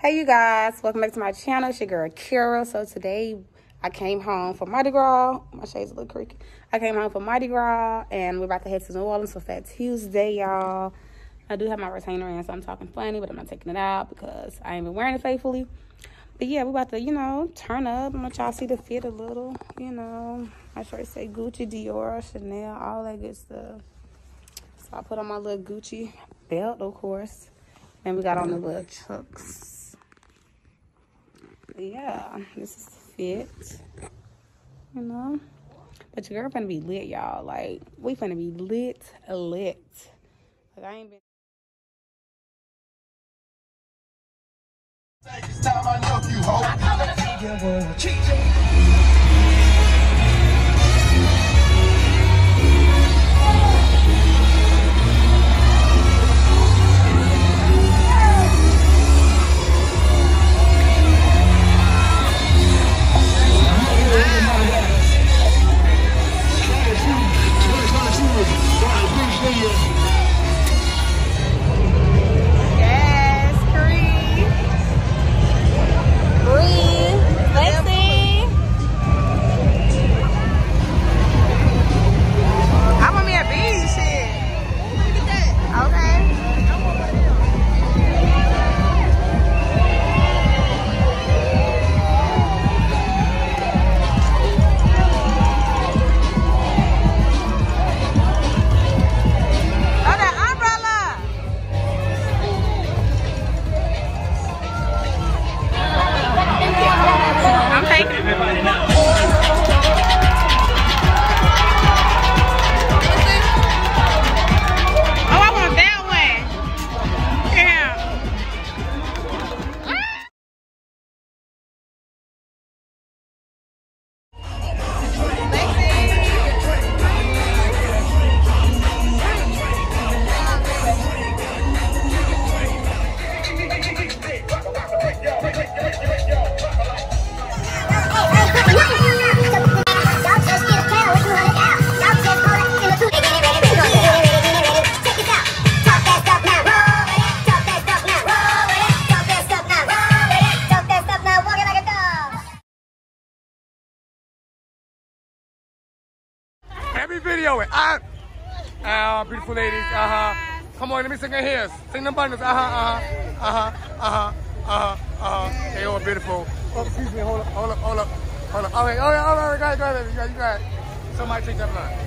Hey you guys, welcome back to my channel. It's your girl Keara. So today I came home for Mardi Gras. My shade's a little creaky. I came home for Mardi Gras and we're about to head to New Orleans for Fat Tuesday, y'all. I do have my retainer in, so I'm talking funny, but I'm not taking it out because I ain't been wearing it faithfully. But yeah, we're about to, you know, turn up. I'm gonna y'all see the fit a little, you know. My shirt say Gucci, Dior, Chanel, all that good stuff. So I put on my little Gucci belt, of course. And we got on the little chucks yeah, this is fit. You know? But your girl finna be lit, y'all. Like, we finna be lit, lit. Like, I ain't been. It's time I love you, Every video it. Ah, uh, beautiful ladies. Uh huh. Come on, let me sing it here. Sing the bundles. Uh huh. Uh huh. Uh huh. Uh huh. Uh huh. Uh. They all beautiful. Oh, excuse me. Hold up. Hold up. Hold up. Hold up. Okay. Oh, yeah. All right. Go ahead. Go. You got. You got. Somebody take that line.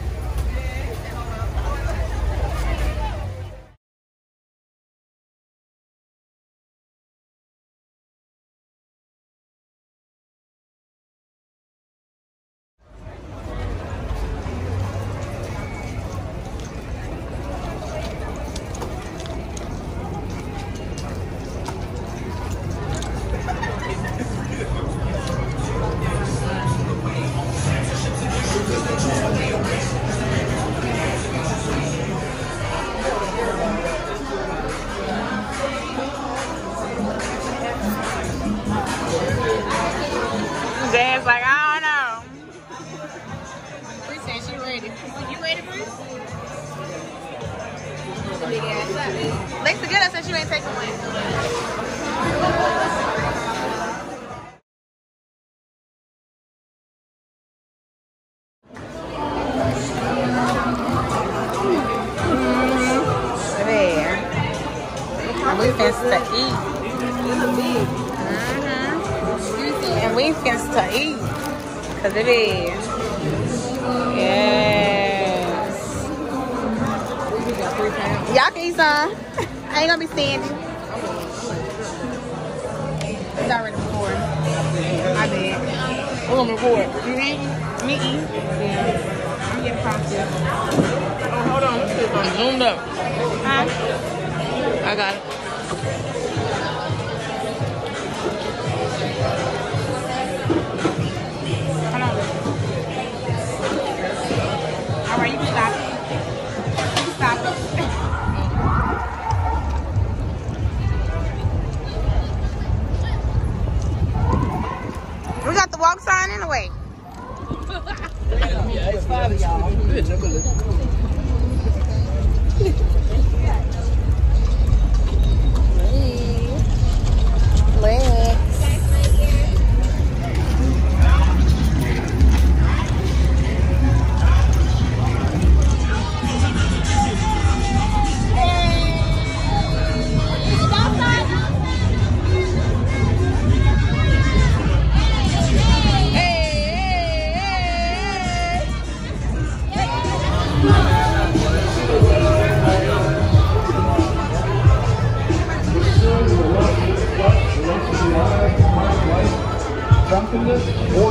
Lexa, get us since you ain't taking one. we finna to eat. Mm-hmm. And we finna to eat. Cause it is. Y'all can eat some. I ain't gonna be standing. It's already recording. My bad. We're gonna record. You eat? Me eat? Yeah. I'm getting processed. Oh, hold on. I'm zoomed up. Huh? I got it.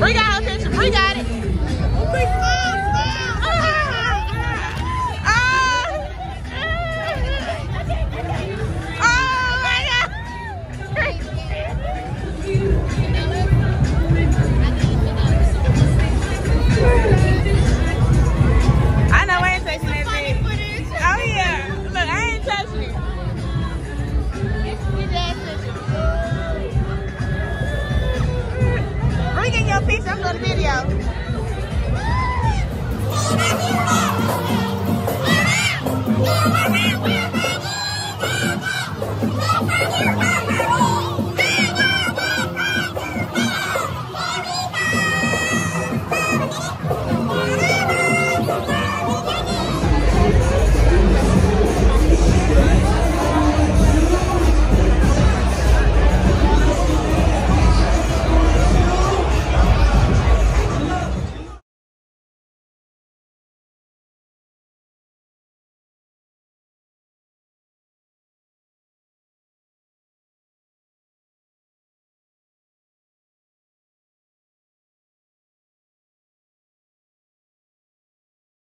We got her picture. Got it.